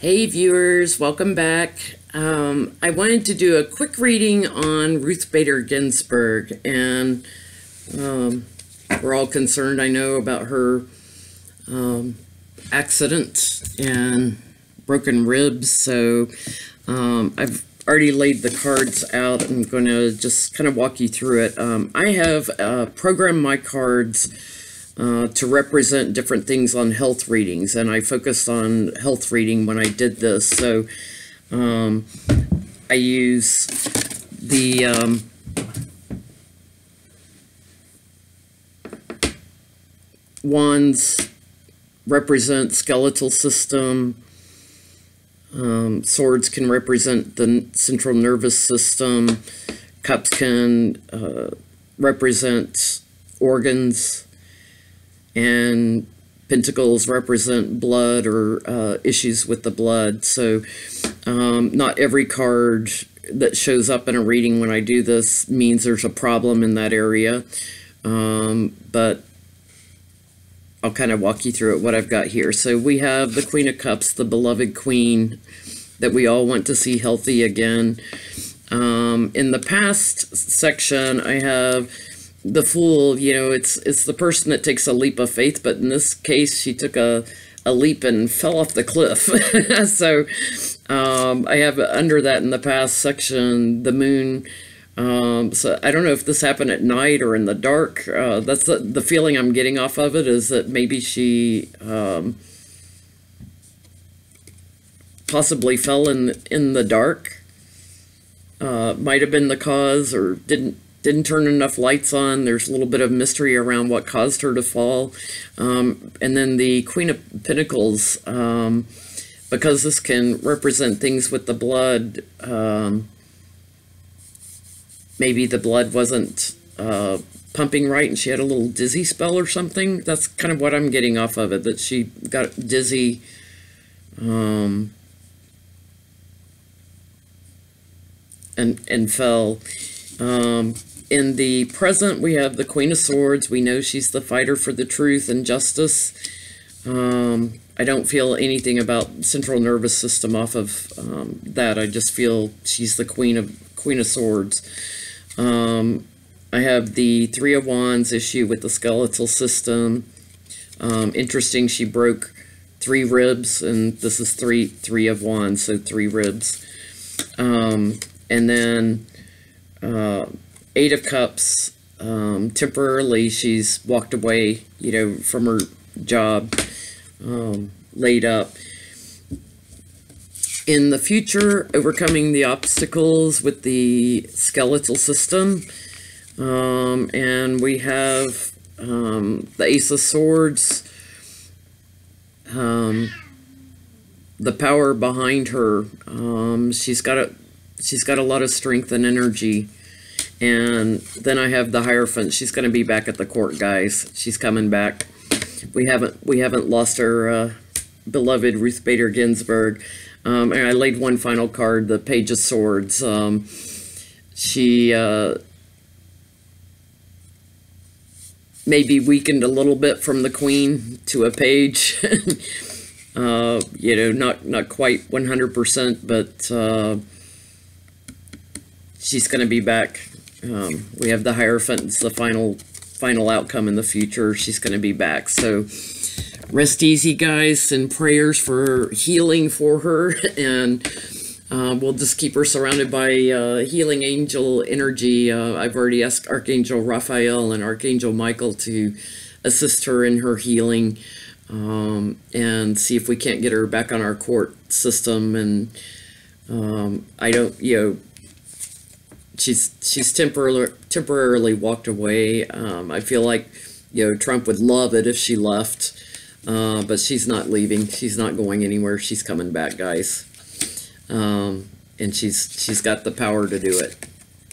Hey viewers, welcome back. Um, I wanted to do a quick reading on Ruth Bader Ginsburg, and um, we're all concerned, I know, about her um, accident and broken ribs. So um, I've already laid the cards out. I'm going to just kind of walk you through it. Um, I have uh, programmed my cards uh, to represent different things on health readings, and I focused on health reading when I did this. So um, I use the um, wands represent skeletal system. Um, swords can represent the central nervous system. Cups can uh, represent organs and pentacles represent blood or uh, issues with the blood. So um, not every card that shows up in a reading when I do this means there's a problem in that area. Um, but I'll kind of walk you through it, what I've got here. So we have the Queen of Cups, the beloved queen that we all want to see healthy again. Um, in the past section, I have the fool, you know, it's it's the person that takes a leap of faith, but in this case, she took a a leap and fell off the cliff. so um, I have under that in the past section the moon. Um, so I don't know if this happened at night or in the dark. Uh, that's the, the feeling I'm getting off of it is that maybe she um, possibly fell in in the dark. Uh, might have been the cause or didn't didn't turn enough lights on. There's a little bit of mystery around what caused her to fall. Um, and then the Queen of Pentacles, um, because this can represent things with the blood, um, maybe the blood wasn't uh, pumping right and she had a little dizzy spell or something. That's kind of what I'm getting off of it, that she got dizzy. Um, and and fell. Um, in the present, we have the Queen of Swords. We know she's the fighter for the truth and justice. Um, I don't feel anything about central nervous system off of um, that. I just feel she's the Queen of Queen of Swords. Um, I have the Three of Wands issue with the skeletal system. Um, interesting, she broke three ribs, and this is three three of Wands, so three ribs. Um, and then uh, Eight of Cups, um, temporarily she's walked away, you know, from her job, um, laid up. In the future, overcoming the obstacles with the skeletal system. Um, and we have um, the Ace of Swords, um, the power behind her. Um, she's got a she's got a lot of strength and energy. And then I have the Hierophant. She's going to be back at the court, guys. She's coming back. We haven't we haven't lost our uh, beloved Ruth Bader Ginsburg. Um, and I laid one final card, the Page of Swords. Um, she uh, maybe weakened a little bit from the Queen to a page. uh, you know, not not quite 100%, but uh, she's going to be back um, we have the Hierophant. It's the final final outcome in the future. She's going to be back. So rest easy, guys, and prayers for healing for her. And uh, we'll just keep her surrounded by uh, healing angel energy. Uh, I've already asked Archangel Raphael and Archangel Michael to assist her in her healing um, and see if we can't get her back on our court system. And um, I don't, you know, she's she's temporarily temporarily walked away. Um, I feel like you know Trump would love it if she left, uh, but she's not leaving. She's not going anywhere. She's coming back, guys. Um, and she's she's got the power to do it.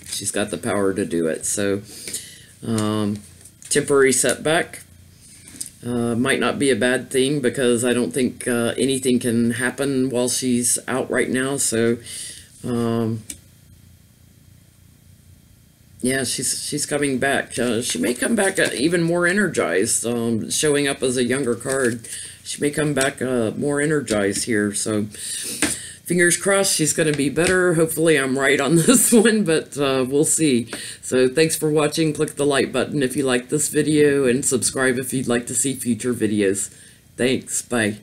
She's got the power to do it. So um, temporary setback. Uh, might not be a bad thing because I don't think uh, anything can happen while she's out right now. So um, yeah, she's she's coming back. Uh, she may come back uh, even more energized, um, showing up as a younger card she may come back uh, more energized here. So fingers crossed she's going to be better. Hopefully I'm right on this one, but uh, we'll see. So thanks for watching. Click the like button if you like this video and subscribe if you'd like to see future videos. Thanks. Bye.